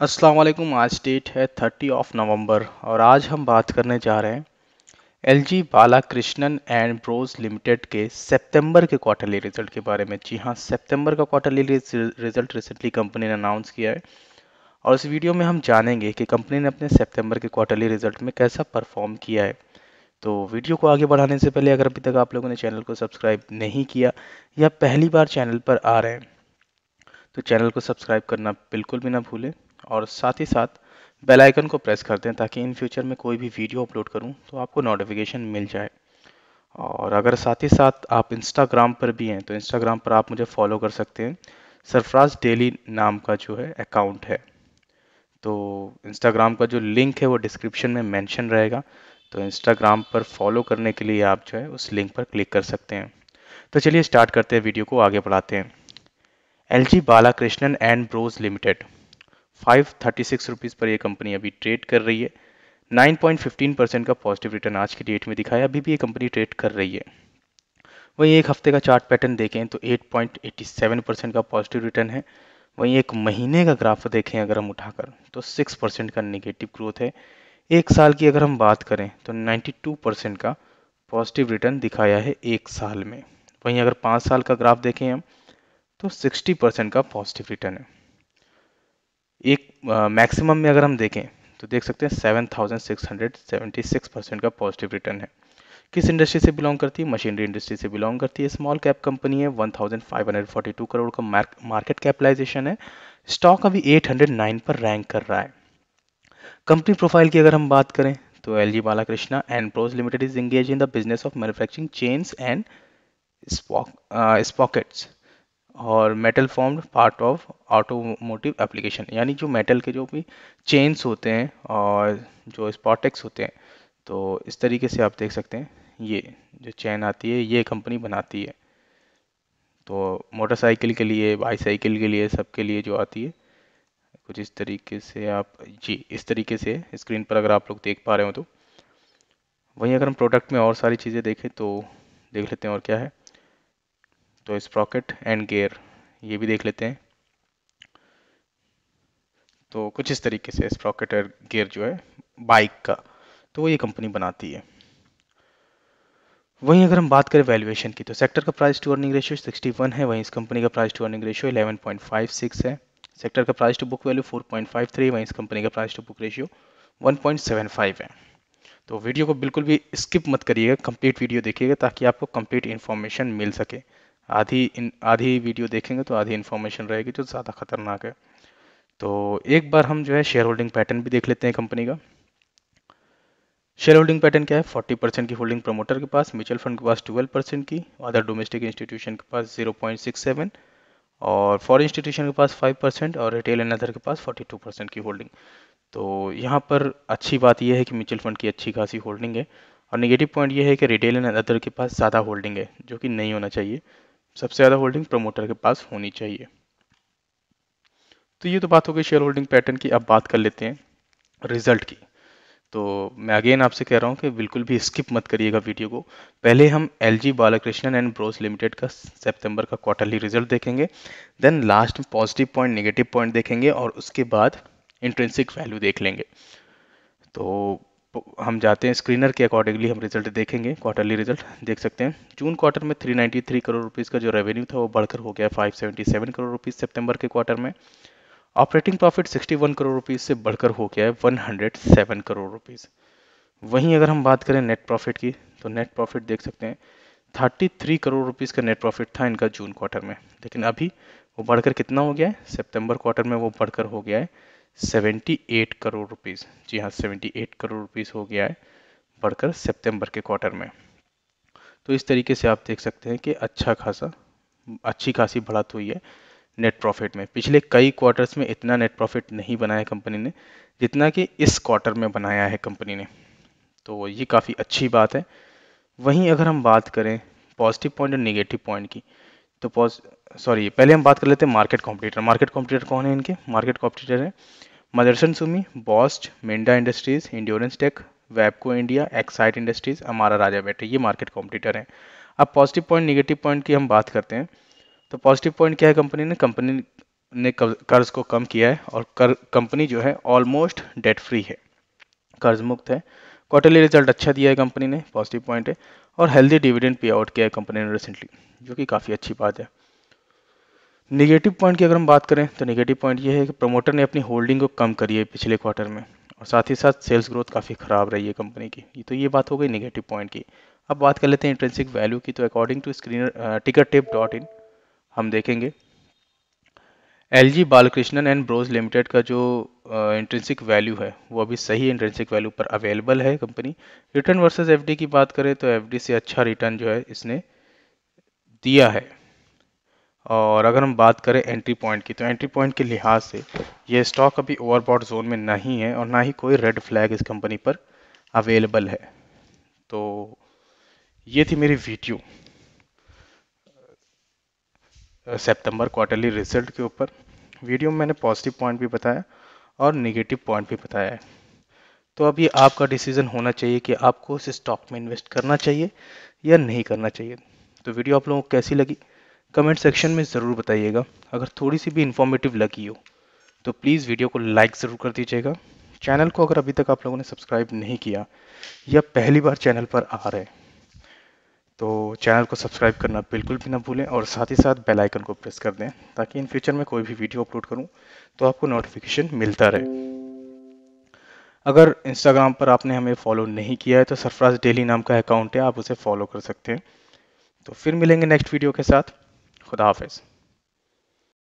अस्सलाम वालेकुम, आज डेट है थर्टी ऑफ़ नवंबर और आज हम बात करने जा रहे हैं L G Balakrishnan and bros limited के सितंबर के क्वार्टरली रिज़ल्ट के बारे में। जी हाँ सितंबर का क्वार्टरली रिज़ल्ट रिसेंटली कंपनी ने अनाउंस किया है और इस वीडियो में हम जानेंगे कि कंपनी ने अपने सितंबर के क्वार्टरली रिज़ल्ट में कैसा परफॉर्म किया है। तो वीडियो को आगे बढ़ाने से पहले अगर अभी तक आप लोगों ने चैनल को सब्सक्राइब नहीं किया या पहली बार चैनल पर आ रहे हैं तो चैनल को सब्सक्राइब करना बिल्कुल भी ना भूलें। और साथ ही साथ बेल आइकन को प्रेस कर दें ताकि इन फ्यूचर में कोई भी वीडियो अपलोड करूँ तो आपको नोटिफिकेशन मिल जाए। और अगर साथ ही साथ आप इंस्टाग्राम पर भी हैं तो इंस्टाग्राम पर आप मुझे फॉलो कर सकते हैं। सरफराज डेली नाम का जो है अकाउंट है। तो इंस्टाग्राम का जो लिंक है वो डिस्क्रिप्शन में मेंशन रहेगा। तो इंस्टाग्राम पर फॉलो करने के लिए आप जो है उस लिंक पर क्लिक कर सकते हैं। तो चलिए स्टार्ट करते हैं वीडियो को, आगे बढ़ाते हैं। L G Balakrishnan and bros limited five thirty six rupees पर ये कंपनी अभी ट्रेड कर रही है। 9.15 परसेंट का पॉजिटिव रिटर्न आज की डेट में दिखाया, अभी भी ये कंपनी ट्रेड कर रही है। वहीं एक हफ़्ते का चार्ट पैटर्न देखें तो 8.87 परसेंट का पॉजिटिव रिटर्न है। वहीं एक महीने का ग्राफ देखें अगर हम उठाकर तो 6 परसेंट का निगेटिव ग्रोथ है। एक साल की अगर हम बात करें तो 92 परसेंट का पॉजिटिव रिटर्न दिखाया है एक साल में। वहीं अगर पाँच साल का ग्राफ देखें हम तो 60 परसेंट का पॉजिटिव रिटर्न है। एक मैक्सिमम में अगर हम देखें तो देख सकते हैं seven thousand six hundred seventy six percent का पॉजिटिव रिटर्न है। किस इंडस्ट्री से बिलोंग करती है? मशीनरी इंडस्ट्री से बिलोंग करती है। स्मॉल कैप कंपनी है one thousand five hundred forty two crore का मार्केट कैपिटलाइजेशन है। स्टॉक अभी एट हंड्रेड नाइन पर रैंक कर रहा है। कंपनी प्रोफ़ाइल की अगर हम बात करें तो L G Balakrishna and bros limited is engage in the business of manufacturing chains and sprockets और metal formed part of automotive application यानी जो मेटल के जो भी चेन्स होते हैं और जो स्पॉटेक्स होते हैं तो इस तरीके से आप देख सकते हैं, ये जो चैन आती है, ये कंपनी बनाती है। तो मोटरसाइकिल के लिए बाईसाइकिल के लिए, सबके लिए जो आती है, कुछ इस तरीके से आप, जी, इस तरीके से स्क्रीन पर अगर आप लोग देख पा रहे हो तो। वहीं अगर हम प्रोडक्ट में और सारी चीज़ें देखें तो देख लेते हैं और क्या है। तो स्प्रॉकेट एंड गेयर ये भी देख लेते हैं। तो कुछ इस तरीके से स्प्रॉकेट और गेयर जो है बाइक का तो वो ये कंपनी बनाती है। वहीं अगर हम बात करें वैल्यूएशन की तो सेक्टर का प्राइस टू अर्निंग रेशियो 61 है, वहीं इस कंपनी का प्राइस टू अर्निंग रेशियो 11.56 है। सेक्टर का प्राइस टू बुक वैल्यू 4.53 वहीं इस कंपनी का प्राइस टू बुक रेशियो 1.75 है। तो वीडियो को बिल्कुल भी स्किप मत करिएगा कंप्लीट वीडियो देखिएगा, ताकि आपको कंप्लीट इन्फॉर्मेशन मिल सके। आधी इन, आधी वीडियो देखेंगे तो आधी इन्फॉर्मेशन रहेगी जो ज़्यादा खतरनाक है। तो एक बार हम जो है शेयर होल्डिंग पैटर्न भी देख लेते हैं कंपनी का। शेयर होल्डिंग पैटर्न क्या है? 40 परसेंट की होल्डिंग प्रमोटर के पास म्यूचुअल फंड के पास 12 परसेंट की अदर डोमेस्टिक इंस्टीट्यूशन के पास 0.67 और फॉरेन इंस्टीट्यूशन के पास 5 परसेंट और रिटेल एंड अदर के पास 42 परसेंट की होल्डिंग तो यहाँ पर अच्छी बात यह है कि म्यूचुअल फंड की अच्छी खासी होल्डिंग है और निगेटिव पॉइंट ये है कि रिटेल एंड अदर के पास ज़्यादा होल्डिंग है, जो कि नहीं होना चाहिए। सबसे ज़्यादा होल्डिंग प्रमोटर के पास होनी चाहिए। तो ये तो बात हो गई शेयर होल्डिंग पैटर्न की। अब बात कर लेते हैं रिज़ल्ट की। तो मैं अगेन आपसे कह रहा हूँ कि बिल्कुल भी स्किप मत करिएगा वीडियो को। पहले हम L G Balakrishnan and bros limited का सितंबर का क्वार्टरली रिज़ल्ट देखेंगे। देन लास्ट में पॉजिटिव पॉइंट नेगेटिव पॉइंट देखेंगे और उसके बाद इंट्रेंसिक वैल्यू देख लेंगे। तो हम जाते हैं स्क्रीनर के अकॉर्डिंगली हम रिज़ल्ट देखेंगे क्वार्टरली रिज़ल्ट देख सकते हैं। जून क्वार्टर में 393 करोड़ रुपीस का जो रेवेन्यू था वो बढ़कर हो गया 577 करोड़ रुपीस सितंबर के क्वार्टर में। ऑपरेटिंग प्रॉफिट 61 करोड़ रुपीस से बढ़कर हो गया है 107 करोड़ रुपीस वहीं अगर हम बात करें नेट प्रॉफिट की तो नेट प्रॉफिट देख सकते हैं थर्टी करोड़ रुपीज़ का नेट प्रॉफिट था इनका जून क्वार्टर में। लेकिन अभी वो बढ़कर कितना हो गया है? सितंबर क्वार्टर में वो बढ़कर हो गया है 78 करोड़ रुपीस। जी हाँ 78 करोड़ रुपीस हो गया है बढ़कर सितंबर के क्वार्टर में। तो इस तरीके से आप देख सकते हैं कि अच्छा खासा, अच्छी खासी बढ़त हुई है नेट प्रॉफिट में। पिछले कई क्वार्टर्स में इतना नेट प्रॉफिट नहीं बनाया कंपनी ने, जितना कि इस क्वार्टर में बनाया है कंपनी ने। तो ये काफ़ी अच्छी बात है। वहीं अगर हम बात करें पॉजिटिव पॉइंट और निगेटिव पॉइंट की तो सॉरी, पहले हम बात कर लेते हैं मार्केट कॉम्पिटिटर मार्केट कॉम्पिटिटर कौन है इनके? मार्केट कॉम्पिटिटर है Motherson Sumi Bosch Minda industries Endurance tech Wabco India Exide industries हमारा राजा बैठे ये मार्केट कॉम्पिटिटर हैं। अब पॉजिटिव पॉइंट निगेटिव पॉइंट की हम बात करते हैं। तो पॉजिटिव पॉइंट क्या है कंपनी ने? कंपनी ने कर्ज को कम किया है और कर कंपनी जो है ऑलमोस्ट डेट फ्री है। कर्ज मुक्त है। क्वार्टरली रिज़ल्ट अच्छा दिया है कंपनी ने पॉजिटिव पॉइंट है। और हेल्दी डिविडेंड पे आउट किया है कंपनी ने रिसेंटली जो कि काफ़ी अच्छी बात है। निगेटिव पॉइंट की अगर हम बात करें तो निगेटिव पॉइंट ये है कि प्रमोटर ने अपनी होल्डिंग को कम करी है पिछले क्वार्टर में। और साथ ही साथ सेल्स ग्रोथ काफ़ी ख़राब रही है कंपनी की। तो ये बात हो गई निगेटिव पॉइंट की। अब बात कर लेते हैं इंट्रेंसिक वैल्यू की। तो according to screen ticket tip dot in हम देखेंगे। L G Balakrishnan and bros limited का जो इंट्रेंसिक वैल्यू है, वो अभी सही इंट्रेंसिक वैल्यू पर अवेलेबल है कंपनी रिटर्न वर्सेस एफडी की बात करें तो एफडी से अच्छा रिटर्न जो है इसने दिया है। और अगर हम बात करें एंट्री पॉइंट की तो एंट्री पॉइंट के लिहाज से ये स्टॉक अभी ओवरबॉट जोन में नहीं है और ना ही कोई रेड फ्लैग इस कंपनी पर अवेलेबल है। तो ये थी मेरी वीडियो सितंबर क्वार्टरली रिज़ल्ट के ऊपर। वीडियो में मैंने पॉजिटिव पॉइंट भी बताया और नेगेटिव पॉइंट भी बताया है। तो अब ये आपका डिसीज़न होना चाहिए कि आपको उस स्टॉक में इन्वेस्ट करना चाहिए या नहीं करना चाहिए। तो वीडियो आप लोगों को कैसी लगी? कमेंट सेक्शन में ज़रूर बताइएगा। अगर थोड़ी सी भी इन्फॉर्मेटिव लगी हो तो प्लीज़ वीडियो को लाइक ज़रूर कर दीजिएगा। चैनल को अगर अभी तक आप लोगों ने सब्सक्राइब नहीं किया, या पहली बार चैनल पर आ रहे तो चैनल को सब्सक्राइब करना बिल्कुल भी ना भूलें और साथ ही साथ बेल आइकन को प्रेस कर दें, ताकि इन फ्यूचर में कोई भी वीडियो अपलोड करूँ तो आपको नोटिफिकेशन मिलता रहे। अगर इंस्टाग्राम पर आपने हमें फॉलो नहीं किया है तो सरफराज डेली नाम का अकाउंट है, आप उसे फॉलो कर सकते हैं। तो फिर मिलेंगे नेक्स्ट वीडियो के साथ। खुदा हाफिज़।